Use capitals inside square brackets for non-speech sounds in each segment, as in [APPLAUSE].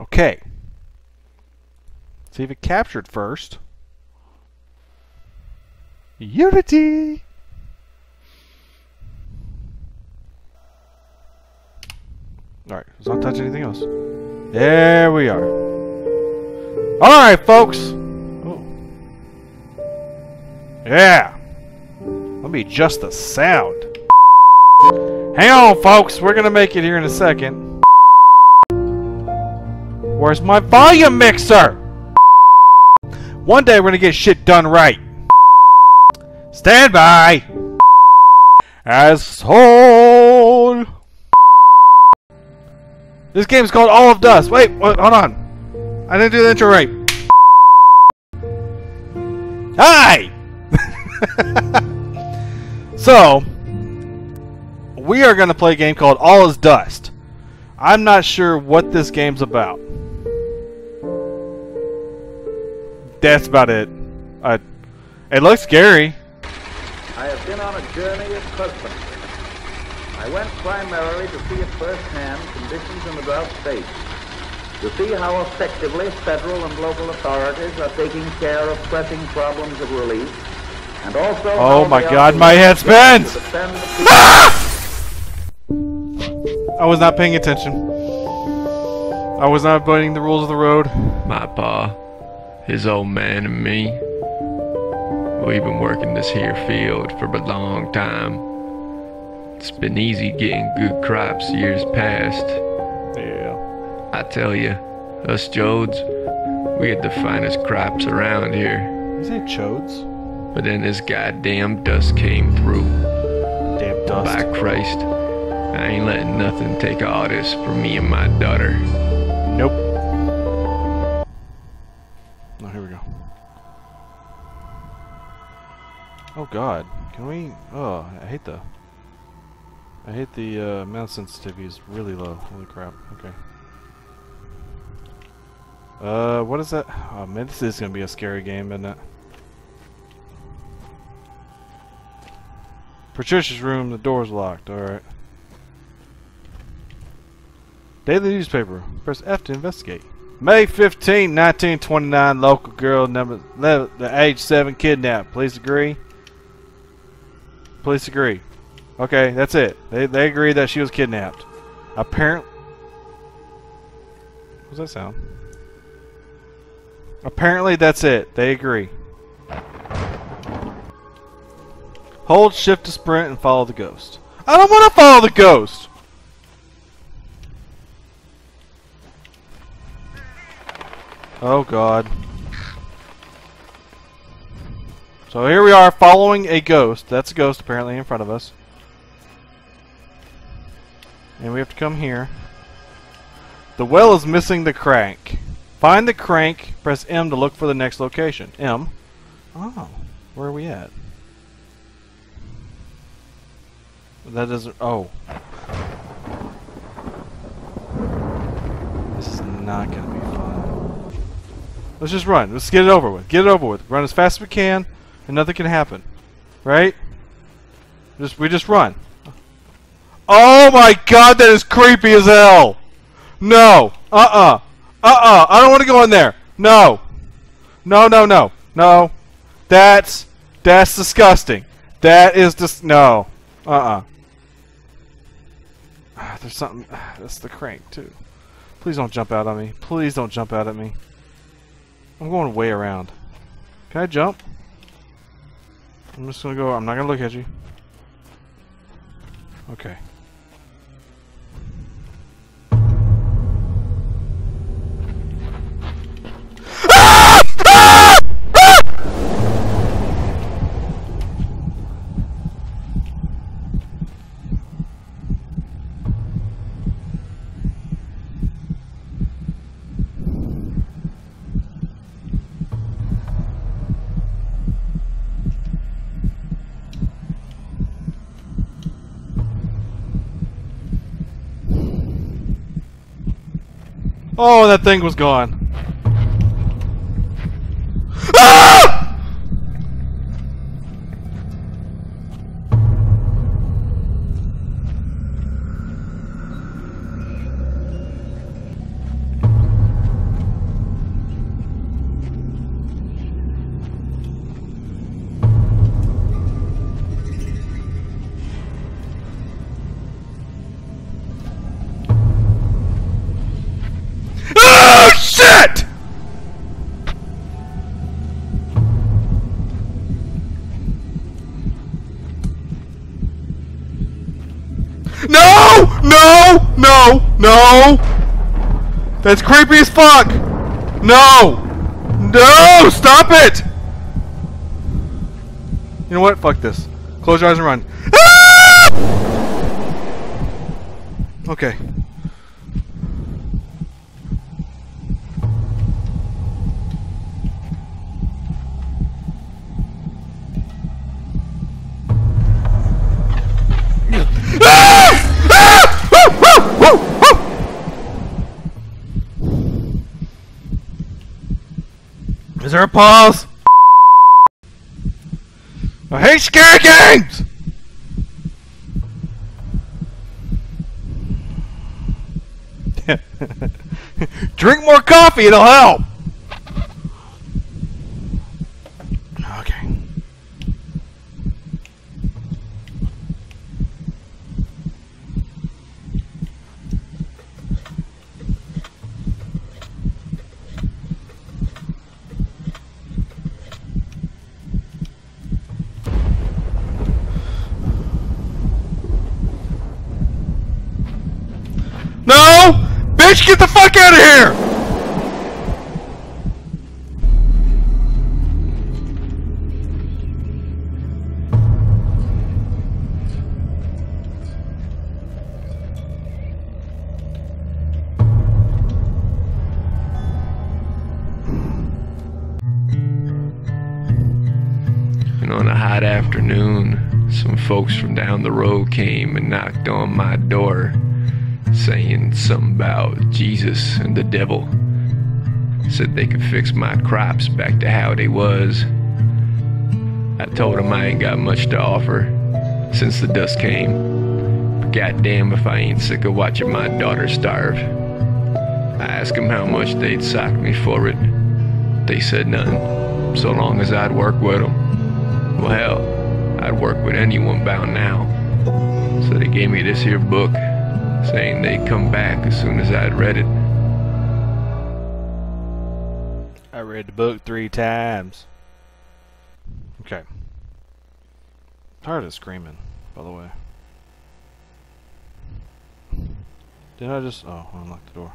Okay. See if it captured first. Unity! Alright, let's not touch anything else. There we are. Alright, folks! Oh. Yeah! Let me adjust the sound. Hang on, folks! We're gonna make it here in a second. Where's my volume mixer? One day we're gonna get shit done right. Stand by! Asshole! This game's called All of Dust. Wait, wait, hold on. I didn't do the intro right. Hi! [LAUGHS] so, we are going to play a game called All is Dust. I'm not sure what this game's about. That's about it. Uh, it looks scary. I have been on a journey of husbandry. I went primarily to see at firsthand conditions in the drought states, to see how effectively federal and local authorities are taking care of pressing problems of relief, and also Oh how my God, my head spins! to defend the [LAUGHS] people. I was not paying attention. I was not avoiding the rules of the road. My pa, his old man, and me. We've been working this here field for a long time. It's been easy getting good crops years past. Yeah. I tell you, us Joads, we had the finest crops around here. Is it chodes? But then this goddamn dust came through. Damn dust. By Christ, I ain't letting nothing take all this from me and my daughter. Nope. God, can we? Oh, I hate the. I hate the uh, mouse sensitivity is really low. Holy crap. Okay. Uh, what is that? Oh man, this is gonna be a scary game, isn't it? Patricia's room. The door's locked. All right. Daily newspaper. Press F to investigate. May 15, 1929. Local girl number le- the age 7 kidnapped. Police agree. Police agree. Okay, that's it. They they agree that she was kidnapped. Apparently. What's that sound? Apparently that's it. They agree. Hold shift to sprint and follow the ghost. I don't want to follow the ghost. Oh god. So here we are following a ghost. That's a ghost apparently in front of us. And we have to come here. The well is missing the crank. Find the crank, press M to look for the next location. M. Oh, where are we at? That doesn't. Oh. This is not gonna be fun. Let's just run. Let's get it over with. Get it over with. Run as fast as we can, and nothing can happen. Right? Just we just run. Oh my god, that is creepy as hell! No! Uh-uh! Uh-uh! I don't want to go in there! No! No, no, no. No. That's... That's disgusting. That is just... No. Uh-uh. [SIGHS] There's something... [SIGHS] That's the crank, too. Please don't jump out on me. Please don't jump out at me. I'm going way around. Can I jump? I'm just gonna go... I'm not gonna look at you. Okay. Oh, that thing was gone. Ah! No! No! No! No! That's creepy as fuck! No! No! Stop it! You know what? Fuck this. Close your eyes and run. Ah! Okay. There a pause? I hate scary games! [LAUGHS] Drink more coffee, it'll help! Okay. No! Bitch, get the fuck out of here! And on a hot afternoon, some folks from down the road came and knocked on my door, saying something about Jesus and the devil. Said they could fix my crops back to how they was. I told them I ain't got much to offer since the dust came. But goddamn if I ain't sick of watching my daughter starve. I asked them how much they'd sock me for it. They said nothing, so long as I'd work with them. Well, hell, I'd work with anyone bound now. So they gave me this here book, saying they'd come back as soon as I'd read it. I read the book three times. Okay. Tired of screaming, by the way. Did I just. Oh, I unlocked the door.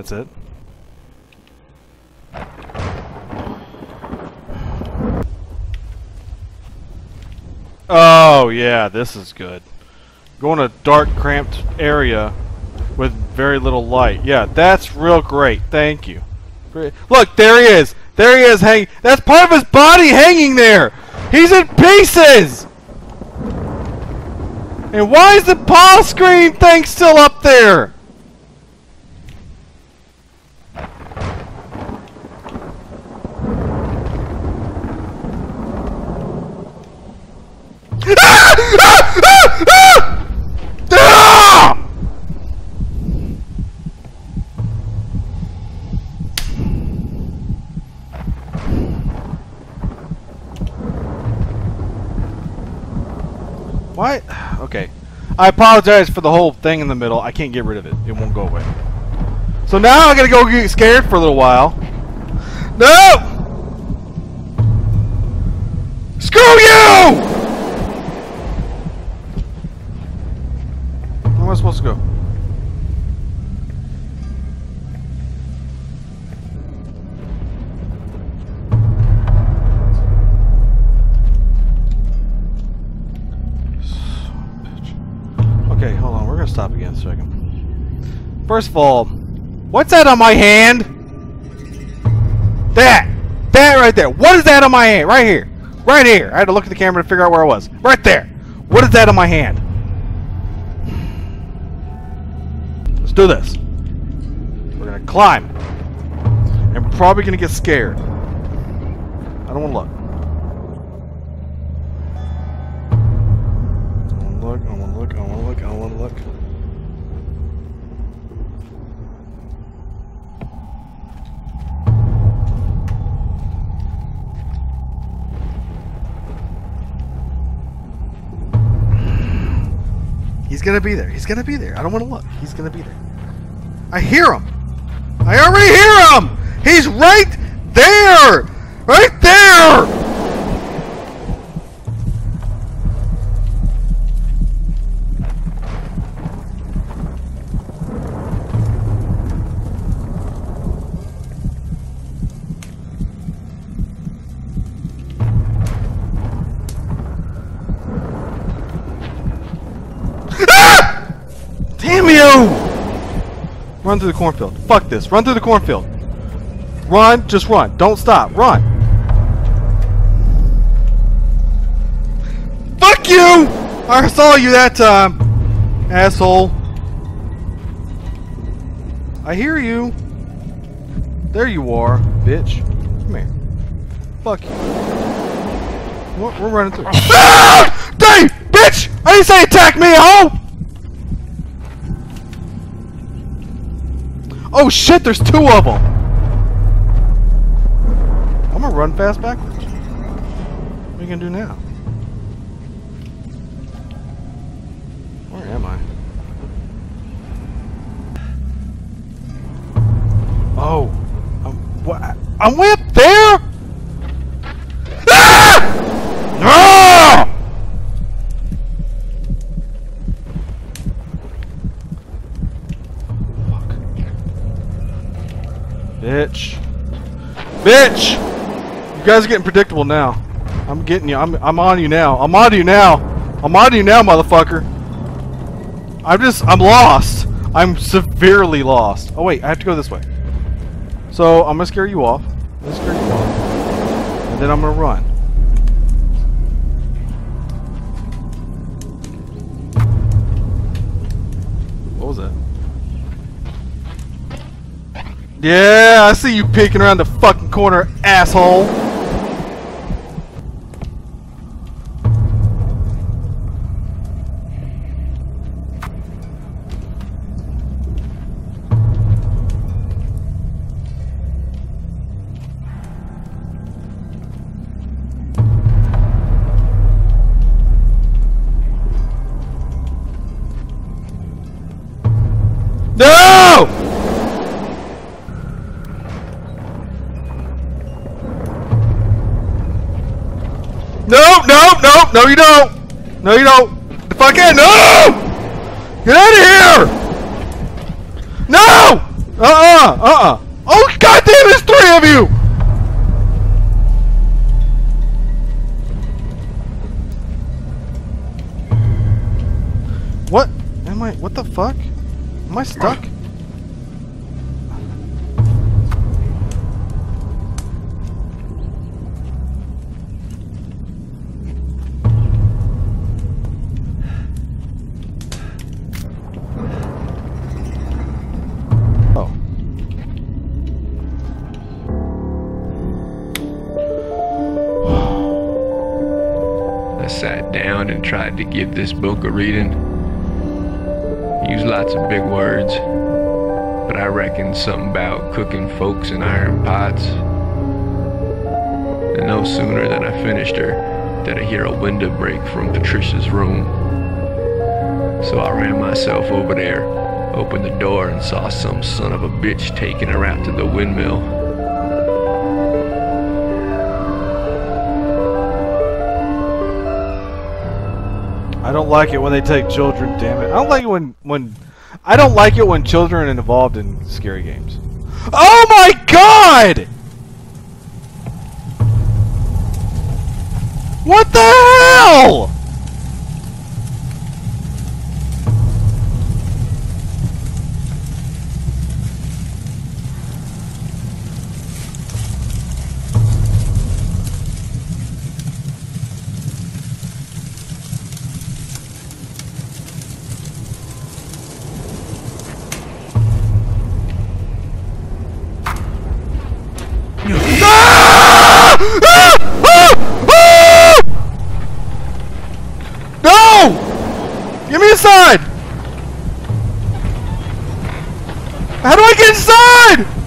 That's it? Oh, yeah, this is good. Go in a dark, cramped area with very little light. Yeah, that's real great. Thank you. Look, there he is. There he is hanging. That's part of his body hanging there. He's in pieces. And why is the paw screen thing still up there? Ah! Ah! Ah! Ah! Ah! What? Okay. I apologize for the whole thing in the middle. I can't get rid of it. It won't go away. So now I gotta go get scared for a little while. No! Screw you! Okay, hold on. We're gonna stop again a second. First of all, what's that on my hand? That! That right there. What is that on my hand? Right here. Right here. I had to look at the camera to figure out where I was. Right there. What is that on my hand? Let's do this. We're gonna climb. And we're probably gonna get scared. I don't wanna look. He's gonna be there. He's gonna be there. I don't want to look. He's gonna be there. I hear him. I already hear him. He's right there! Right there! Run through the cornfield. Fuck this. Run through the cornfield. Run. Just run. Don't stop. Run. Fuck you! I saw you that time, asshole. I hear you. There you are, bitch. Come here. Fuck you. We're, we're running through. [LAUGHS] ah! Dave! Bitch! I didn't say attack me, hoe! Oh shit, there's two of them! I'm gonna run fast backwards. What are you gonna do now? Where am I? Oh. I'm? I'm way up there? Ah! Ah! Bitch. Bitch! You guys are getting predictable now. I'm getting you. I'm, I'm on you now. I'm on you now. I'm on you now, motherfucker. I'm just, I'm lost. I'm severely lost. Oh wait, I have to go this way. So, I'm gonna scare you off. I'm gonna scare you off. And then I'm gonna run. Yeah, I see you peeking around the fucking corner, asshole. No, no, no, you don't. No, you don't. The fuck in. No! Get out of here! No! Uh-uh, uh-uh. Oh, goddamn, there's three of you! What? Am I, what the fuck? Am I stuck? Sat down and tried to give this book a reading. Used lots of big words, but I reckon something about cooking folks in iron pots. And no sooner than I finished her did I hear a window break from Patricia's room. So I ran myself over there, opened the door, and saw some son of a bitch taking her out to the windmill. I don't like it when they take children, damn it. I don't like it when when I don't like it when children are involved in scary games. Oh my god! What the hell? No! Give me a inside! How do I get inside?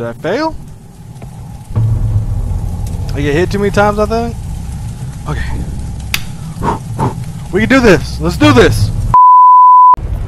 I fail? I get hit too many times, I think? Okay. We can do this! Let's do this!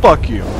Fuck you.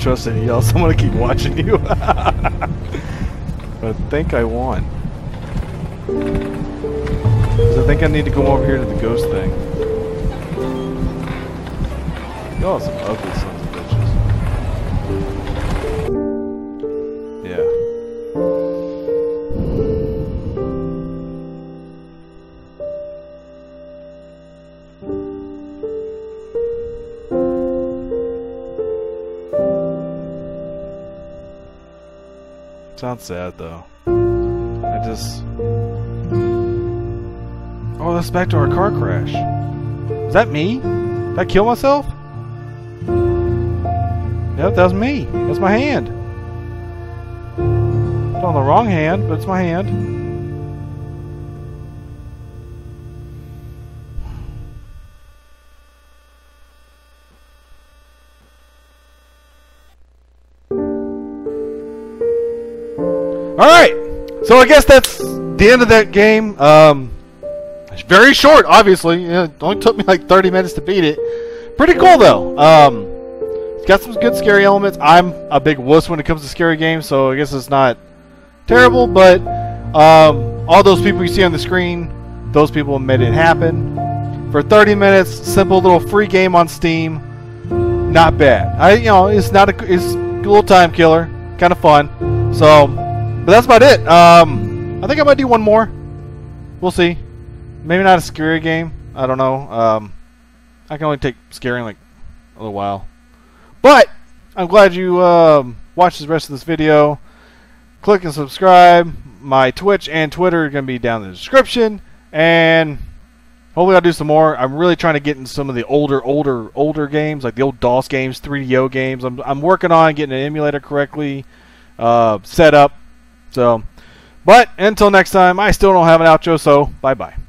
Trust any of y'all, [LAUGHS] so I'm gonna keep watching you. [LAUGHS] I think I won. 'Cause I think I need to go over here to the ghost thing. Y'all some ugly sons Sounds sad though. I just. Oh, that's back to our car crash. Is that me? Did I kill myself? Yep, that was me. That's my hand. It's on the wrong hand, but it's my hand. Alright! So I guess that's the end of that game. Um, it's very short, obviously. It only took me like 30 minutes to beat it. Pretty cool, though. Um, it's got some good scary elements. I'm a big wuss when it comes to scary games, so I guess it's not terrible, but um, all those people you see on the screen, those people made it happen. For 30 minutes, simple little free game on Steam. Not bad. I, you know, it's not a, it's a little time killer, kind of fun. So, but that's about it. Um, I think I might do one more. We'll see. Maybe not a scary game. I don't know. Um, I can only take scaring like a little while. But I'm glad you um, watched the rest of this video. Click and subscribe. My Twitch and Twitter are going to be down in the description. And hopefully I'll do some more. I'm really trying to get in some of the older, older, older games, like the old DOS games, 3DO games. I'm, I'm working on getting an emulator correctly uh, set up. So, but until next time, I still don't have an outro, so bye-bye.